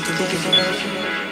think of looking for.